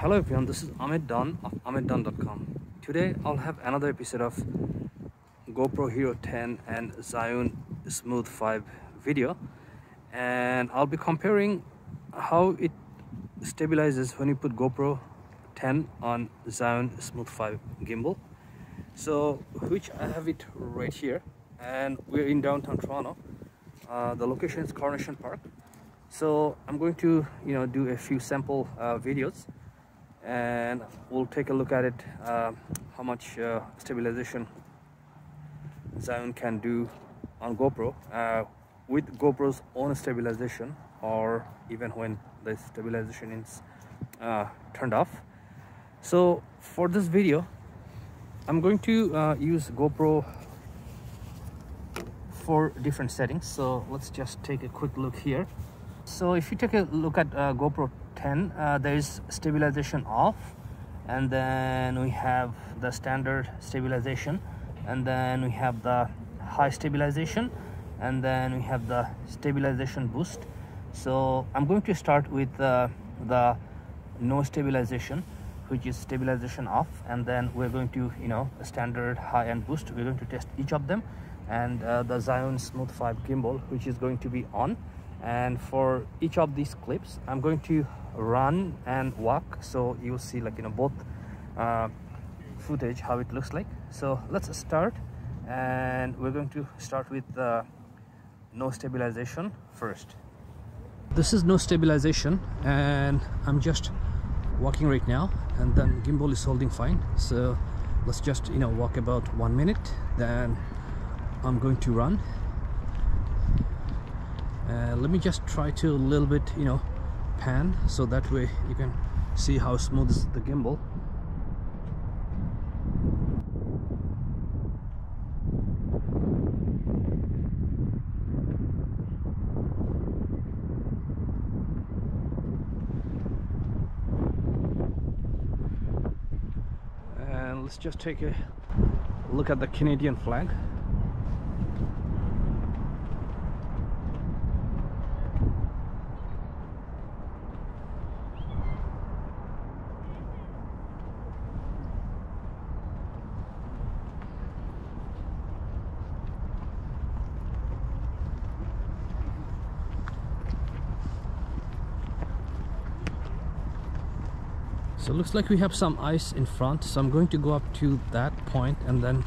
hello everyone. This is Ahmed Dawn of AhmedDawn.com today I'll have another episode of GoPro Hero 10 and Zhiyun Smooth 5 video. And I'll be comparing how it stabilizes when you put GoPro 10 on Zhiyun Smooth 5 gimbal. So which I have it right here. And we're in downtown Toronto. Uh, the location is Coronation Park. So I'm going to you know do a few sample uh, videos and we'll take a look at it uh, how much uh, stabilization Zhiyun can do on GoPro uh, with GoPro's own stabilization or even when the stabilization is uh, turned off. So for this video I'm going to uh, use GoPro for different settings. So let's just take a quick look here. So if you take a look at uh, GoPro 10 uh, there is stabilization off and then we have the standard stabilization and then we have the high stabilization and then we have the stabilization boost. So I'm going to start with uh, the no stabilization which is stabilization off and then we're going to you know standard high and boost. We're going to test each of them and uh, the Zhiyun Smooth 5 gimbal which is going to be on. And for each of these clips i'm going to run and walk. So you'll see like you know both uh, footage how it looks like. So let's start. And we're going to start with the no stabilization first. This is no stabilization and i'm just walking right now and then gimbal is holding fine. So let's just you know walk about one minute then i'm going to run. Uh, let me just try to a little bit you know pan so that way you can see how smooth is the gimbal. And let's just take a look at the Canadian flag so looks like we have some ice in front so i'm going to go up to that point and then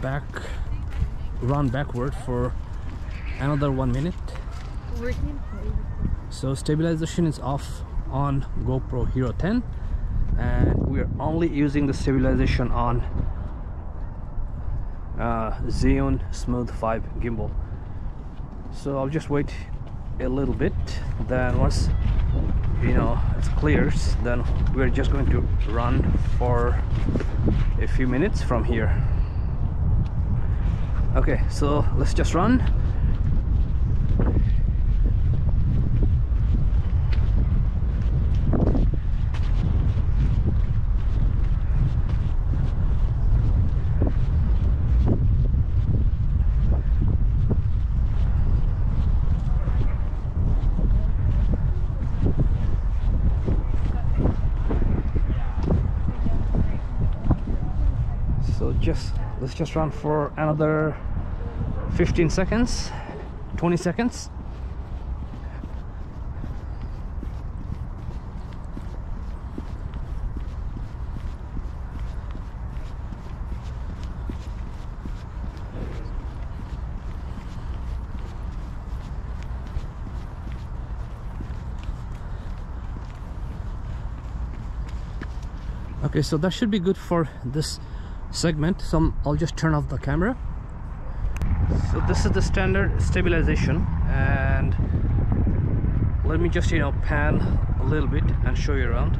back run backward for another one minute. So stabilization is off on gopro hero 10 and we're only using the stabilization on uh, Zhiyun Smooth 5 gimbal. So I'll just wait a little bit then once you know it clears then we're just going to run for a few minutes from here. Okay so let's just run so just let's just run for another 15 seconds 20 seconds. Okay so that should be good for this segment. So I'll just turn off the camera. So this is the standard stabilization and let me just you know pan a little bit and show you around.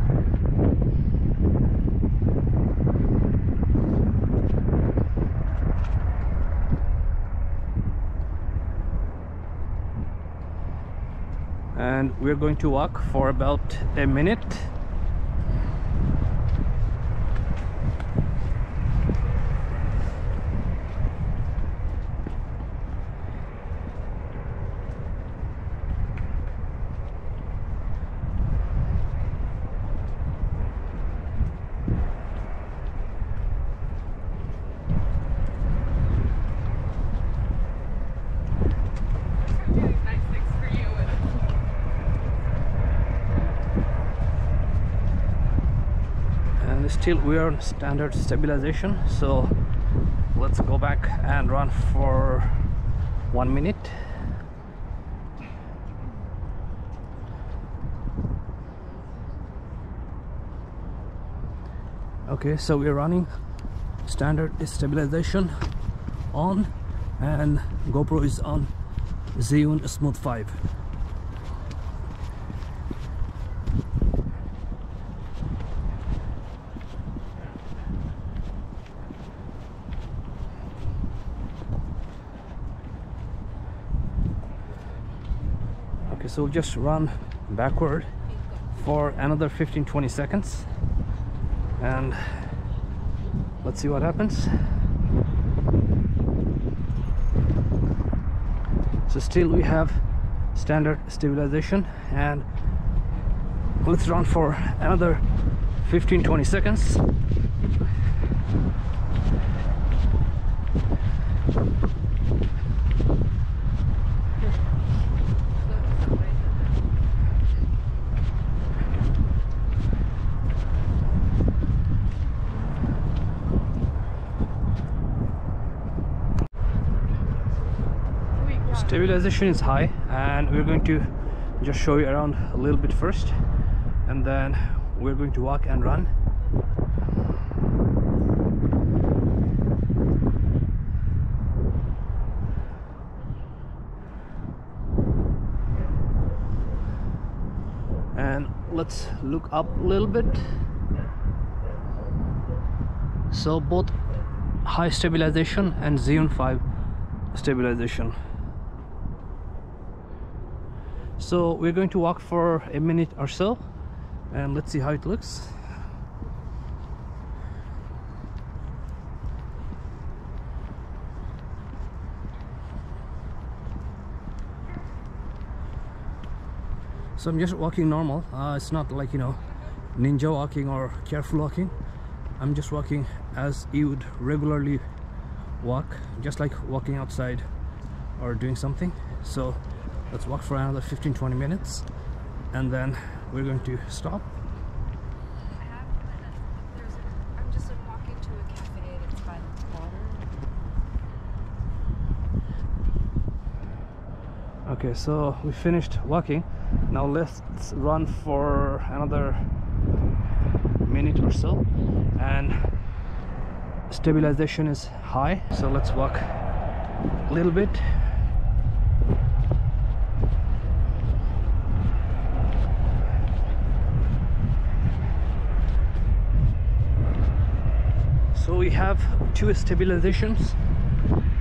And we're going to walk for about a minute and still we are on standard stabilization so let's go back and run for one minute. Okay so we're running standard stabilization on and GoPro is on. Zhiyun Smooth 5 okay so we'll just run backward for another 15-20 seconds. And let's see what happens. So still we have standard stabilization and let's run for another 15-20 seconds stabilization is high and we're going to just show you around a little bit first and then we're going to walk and run. And let's look up a little bit. So both high stabilization and Zhiyun 5 stabilization so we're going to walk for a minute or so and let's see how it looks. So I'm just walking normal. Uh, it's not like you know ninja walking or careful walking. I'm just walking as you would regularly walk just like walking outside or doing something. So let's walk for another 15-20 minutes and then we're going to stop. Okay so we finished walking. Now let's run for another minute or so and stabilization is high so let's walk a little bit so we have two stabilizations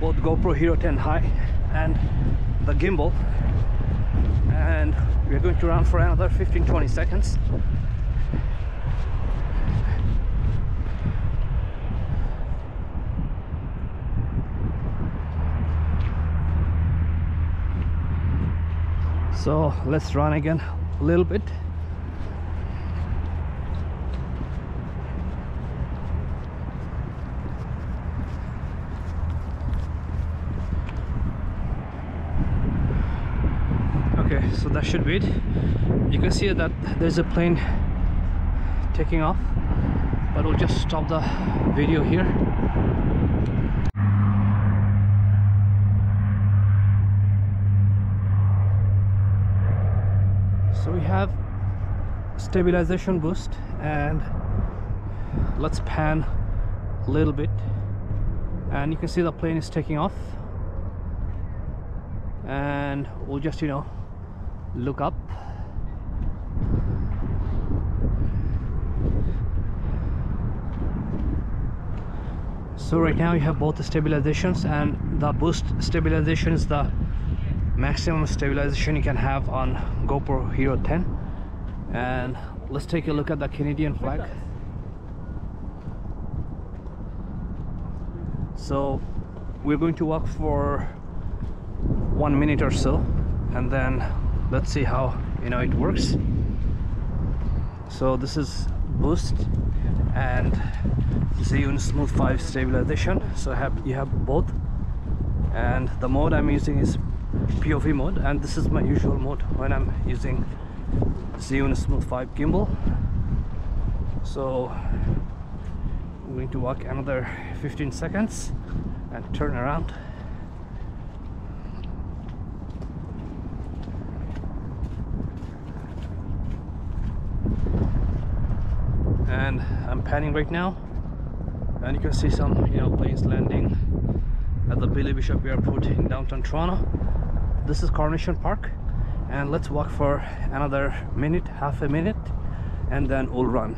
both GoPro Hero 10 High and the gimbal. And we're going to run for another 15-20 seconds. So let's run again a little bit okay so that should wait you can see that there's a plane taking off but we'll just stop the video here. So we have stabilization boost and let's pan a little bit. And you can see the plane is taking off. And we'll just you know look up. So right now you have both the stabilizations and the boost stabilization is the maximum stabilization you can have on GoPro Hero 10 and let's take a look at the Canadian flag. So we're going to walk for one minute or so and then let's see how you know it works. So this is boost and Zhiyun Smooth 5 stabilization. So have you have both. And the mode I'm using is POV mode and this is my usual mode when I'm using Zhiyun Smooth 5 gimbal. So I'm going to walk another 15 seconds and turn around and I'm panning right now. And you can see some you know planes landing at the Billy Bishop Airport in downtown Toronto. This is Coronation Park. And let's walk for another minute half a minute and then we'll run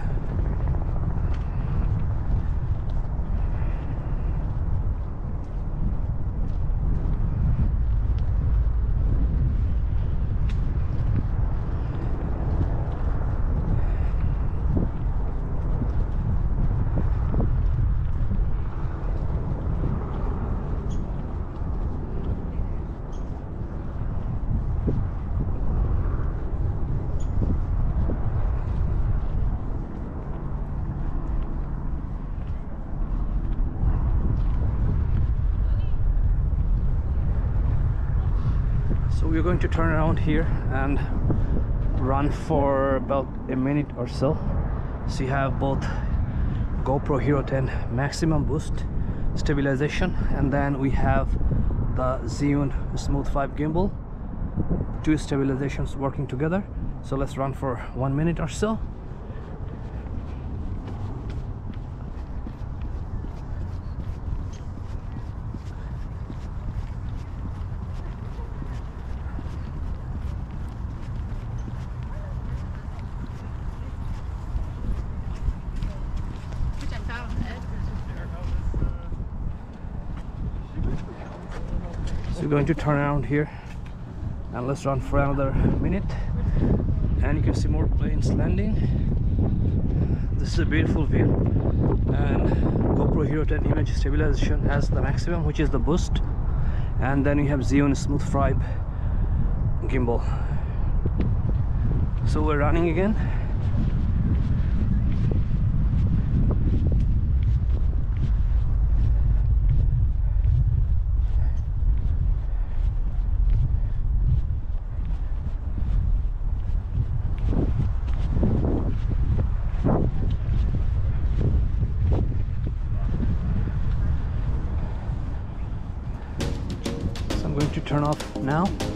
so we're going to turn around here and run for about a minute or so. So you have both GoPro Hero 10 maximum boost stabilization and then we have the Zhiyun Smooth 5 gimbal. Two stabilizations working together. So let's run for one minute or so so we're going to turn around here and let's run for another minute. And you can see more planes landing. This is a beautiful view. And GoPro Hero 10 image stabilization has the maximum which is the boost. And then you have Zhiyun Smooth 5 gimbal. So we're running again turn off now